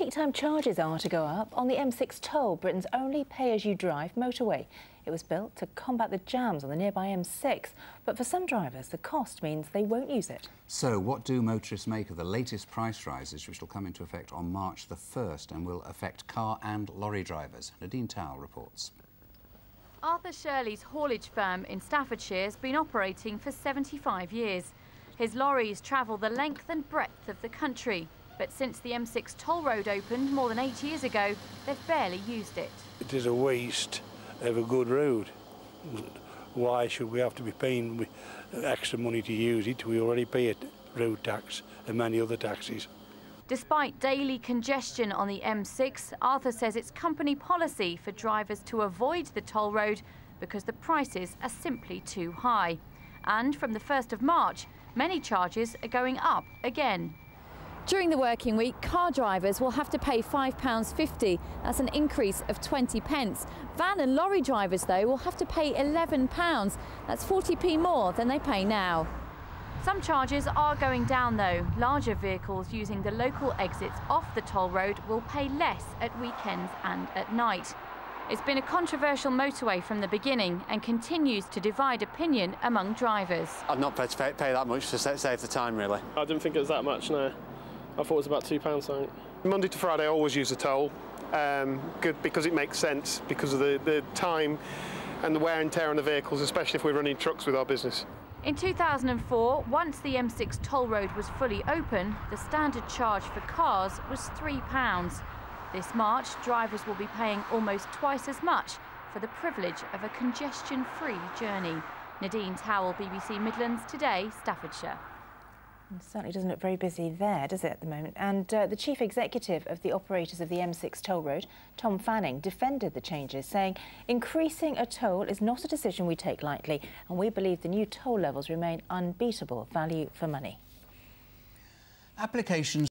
Peak time charges are to go up on the M6 toll, Britain's only pay-as-you-drive motorway. It was built to combat the jams on the nearby M6, but for some drivers, the cost means they won't use it. So, what do motorists make of the latest price rises, which will come into effect on March the 1st and will affect car and lorry drivers? Nadine Towell reports. Arthur Shirley's haulage firm in Staffordshire has been operating for 75 years. His lorries travel the length and breadth of the country, but since the M6 toll road opened more than eight years ago, they've barely used it. It is a waste of a good road. Why should we have to be paying extra money to use it? We already pay a road tax and many other taxes. Despite daily congestion on the M6, Arthur says it's company policy for drivers to avoid the toll road because the prices are simply too high. And from the 1st of March, many charges are going up again. During the working week, car drivers will have to pay £5.50. That's an increase of 20 pence. Van and lorry drivers, though, will have to pay £11. That's 40p more than they pay now. Some charges are going down, though. Larger vehicles using the local exits off the toll road will pay less at weekends and at night. It's been a controversial motorway from the beginning and continues to divide opinion among drivers. I've not prepared to pay, pay that much to save the time, really. I didn't think it was that much, no. I thought it was about £2 something. Monday to Friday I always use the toll, um, good because it makes sense, because of the, the time and the wear and tear on the vehicles, especially if we're running trucks with our business. In 2004, once the M6 toll road was fully open, the standard charge for cars was £3. This March, drivers will be paying almost twice as much for the privilege of a congestion-free journey. Nadine Towell, BBC Midlands Today, Staffordshire. It certainly doesn't look very busy there, does it, at the moment? And uh, the chief executive of the operators of the M6 toll road, Tom Fanning, defended the changes, saying increasing a toll is not a decision we take lightly, and we believe the new toll levels remain unbeatable value for money. Applications